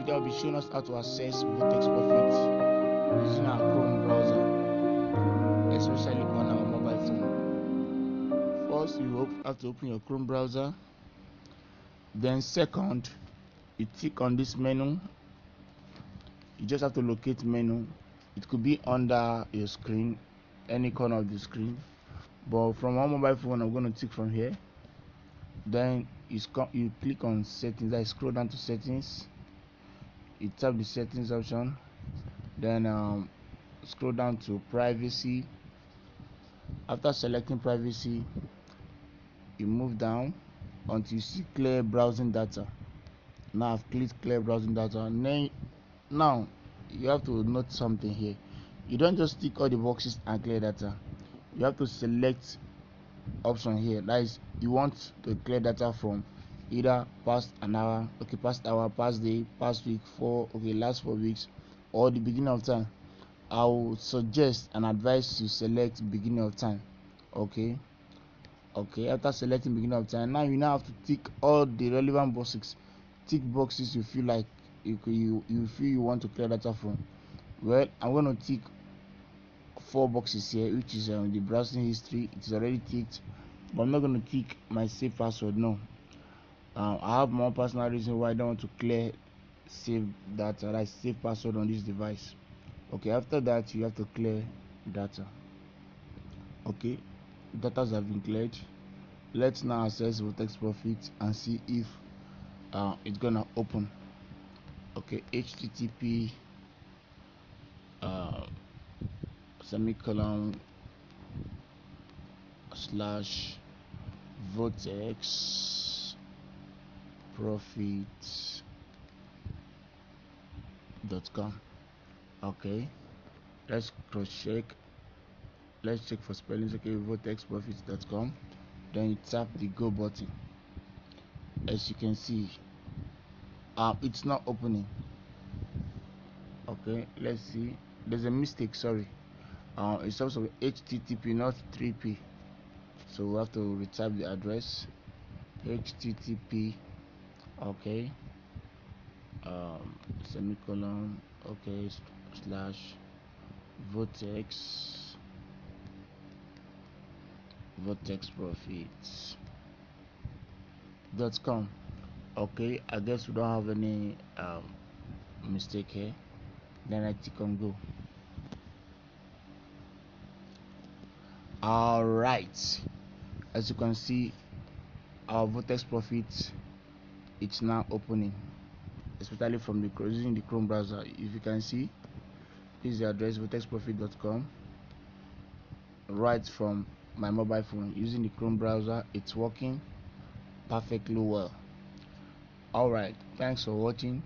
Today I'll be showing us how to access Vortex Profit using our Chrome browser, especially on our mobile phone. First, you have to open your Chrome browser. Then, second, you click on this menu. You just have to locate menu. It could be under your screen, any corner of the screen. But from our mobile phone, I'm going to tick from here. Then you click on settings. I scroll down to settings you tap the settings option then um, scroll down to privacy. After selecting privacy you move down until you see clear browsing data. Now I've clicked clear browsing data. Now you have to note something here. You don't just tick all the boxes and clear data. You have to select option here. That is you want to clear data from either past an hour okay past hour past day past week four okay last four weeks or the beginning of time i would suggest and advise you select beginning of time okay? Okay after selecting beginning of time now you now have to tick all the relevant boxes. Tick boxes you feel like you you, you feel you want to clear data from. Well i'm going to tick four boxes here which is um, the browsing history it is already ticked but i'm not going to tick my safe password no um, I have more personal reason why I don't want to clear save data like save password on this device. Okay after that you have to clear data. Okay data have been cleared. Let's now access Vortex Profit and see if uh, it's gonna open. Okay http uh, semicolon slash vortex profit.com okay. Let's cross check. Let's check for spellings. Okay vortexprofit.com then you tap the go button. As you can see uh, it's not opening. Okay let's see. There's a mistake sorry. Uh, it's also http not 3p so we have to retype the address. Http okay. Um, semicolon okay slash vortex vortex profits dot com. Okay i guess we don't have any um, mistake here. Then i click on go. All right. As you can see our vortex profits it's now opening especially from the using the chrome browser. If you can see this is the address vortexprofit.com right from my mobile phone using the chrome browser it's working perfectly well. All right thanks for watching